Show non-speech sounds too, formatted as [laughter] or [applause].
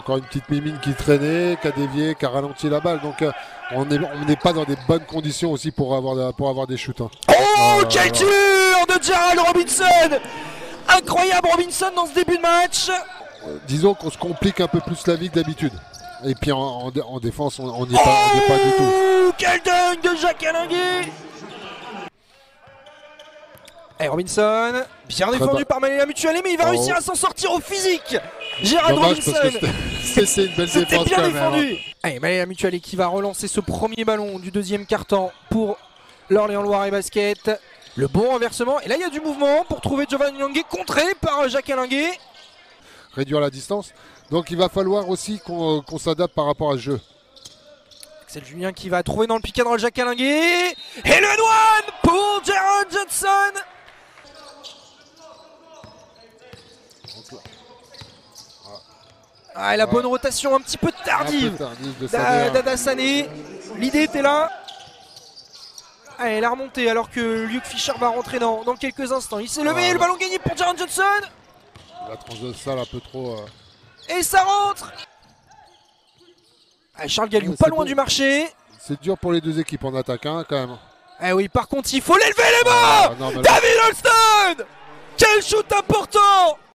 Encore une petite mimine qui traînait, qui a dévié, qui a ralenti la balle. Donc euh, on n'est on pas dans des bonnes conditions aussi pour avoir, pour avoir des shoots. hein. Oh, quelle ture de Gerald Robinson Incroyable Robinson dans ce début de match Euh, disons qu'on se complique un peu plus la vie que d'habitude. Et puis en, en- en défense, on n'y est, pas- est du tout. Oh, quel dunk de Jacques Alinguet Et Robinson, bien défendu par Maléla Mutualé, mais il va Oh. réussir à s'en sortir au physique Gérald Robinson c'était- [laughs] une belle défense bien quand même. hein. défendu Allez, Maléla Mutualé qui va relancer ce premier ballon du deuxième quart-temps pour l'Orléans Loire et Basket. Le bon renversement, et là il y a du mouvement pour trouver Giovanni Languet, contré par Jacques Alinguet. Réduire la distance. Donc il va falloir aussi qu'on qu'on s'adapte par rapport à ce jeu. C'est Julien qui va trouver dans le roll Jacques Alinguet. Et le one pour Jaron Johnson. Ah, et la bonne rotation un petit peu tardive tardive de hein. d'Ada Sané. L'idée était là. Ah, elle a remonté alors que Luke Fischer va rentrer dans, dans quelques instants. Il s'est levé, Ah, le ballon gagné pour Jaron Johnson. La transversale un peu trop. euh, Et ça rentre. Ah, Charles Galliou pas loin du marché. C'est dur pour les deux équipes en attaque hein, quand même. Ah oui, par contre, il faut l'élever les mains. Ah, là- David Holston Quel shoot important